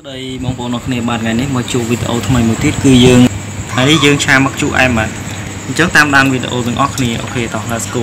ស្ដីបងប្អូនអរគ្នាបាទថ្ងៃនេះមកជួបវីដេអូថ្មីមួយទៀតគឺយើងថ្ងៃនេះយើងឆាមកជក់អែមបាទអញ្ចឹងតាមដានវីដេអូទាំងអស់គ្នាអូខេតោះ let's go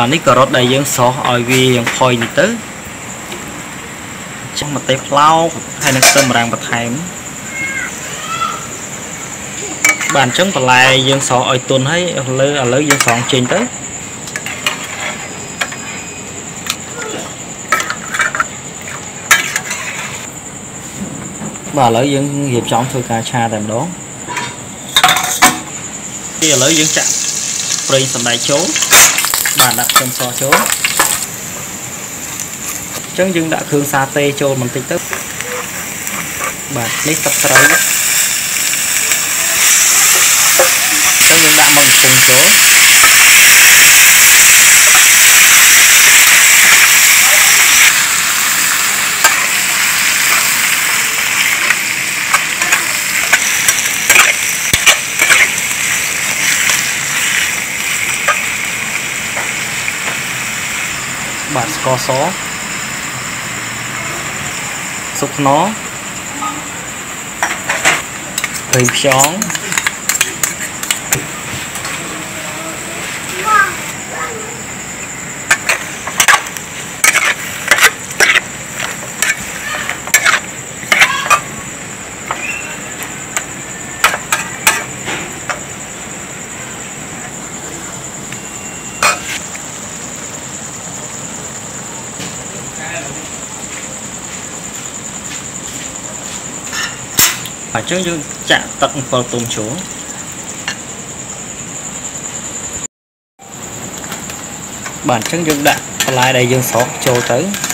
អានេះក៏រត់ដែលយើងសោះឲ្យវាយ៉ាងផុយនេះទៅចុះម្ទេសផ្លោកហើយនឹងខ្ទឹមរាំងបន្ថែមបាទអញ្ចឹងបន្លែយើងសោះឲ្យទុនហើយលើឥឡូវយើងស្រង់ចេញទៅបាទឥឡូវយើងរៀបចំធ្វើការឆាតែម្ដងឥឡូវយើងចាក់ប្រេងសណ្តែកចូល បាទដាក់ខ្ទឹមសចូលអញ្ចឹងយើងដាក់គ្រឿងសាតេចូលបន្តិចទៅបាទនេះទឹកត្រីអញ្ចឹងយើងដាក់មកកំពុងចូល បាទស្ករសស៊ុបខ្នុរប្រេងខ្យង អញ្ចឹងយើងចាក់ទឹកអំពិលទុំចូលបាទអញ្ចឹងយើងដាក់បន្លែដែលយើងស្រោចចូលទៅ